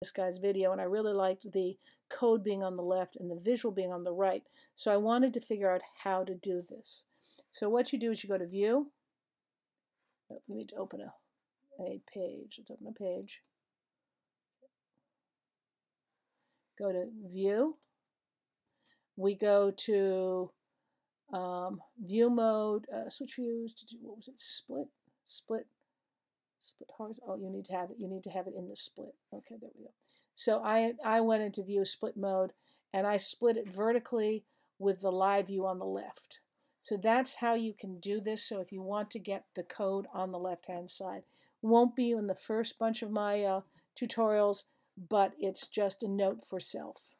this guy's video and I really liked the code being on the left and the visual being on the right. So I wanted to figure out how to do this. So what you do is you go to view. Oh, we need to open a, a page. Let's open a page. Go to view. We go to um, view mode, uh, switch views, what was it, split, split, split hard. Oh, you need to have it, you need to have it in the split. Okay, there we go. So I, I went into view split mode and I split it vertically with the live view on the left. So that's how you can do this. So if you want to get the code on the left-hand side, won't be in the first bunch of my uh, tutorials, but it's just a note for self.